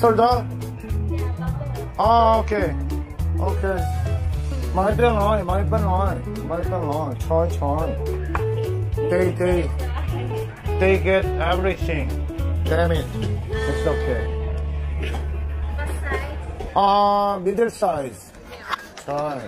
솔더? À, ok. Ok. Bên rồi, mấy bên rồi, mấy bên rồi, try, try. They, they, they get everything. Damn it. It's okay. Uh, middle size. Try.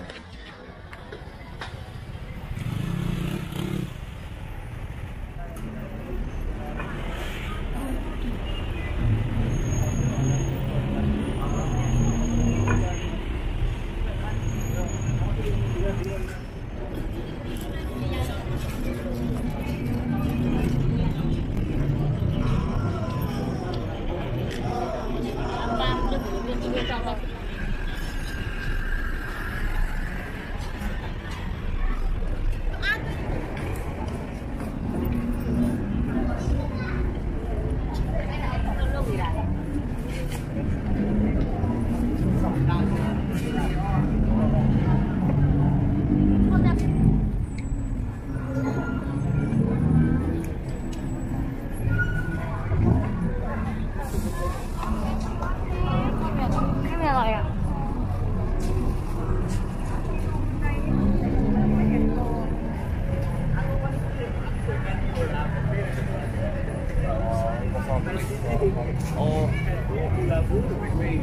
Hey,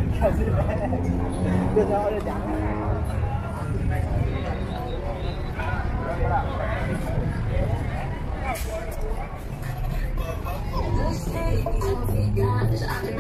you got this.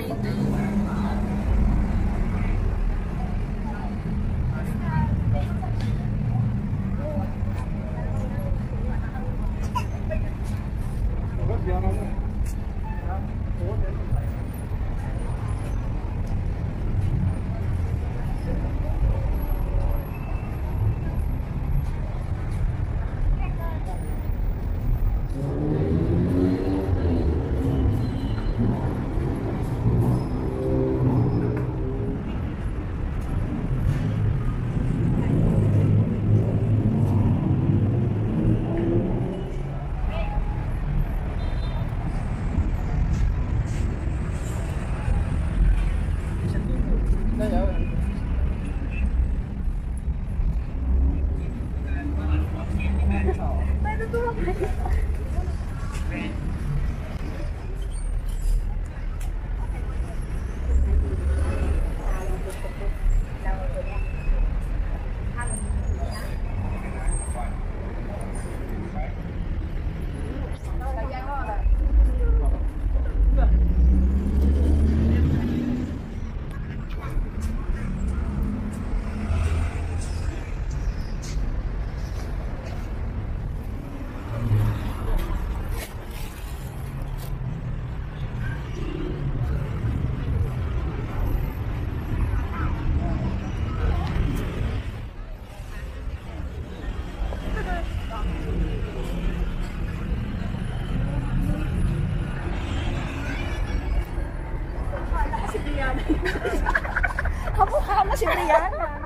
Bonjour. kamu sama si Riana.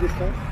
descente.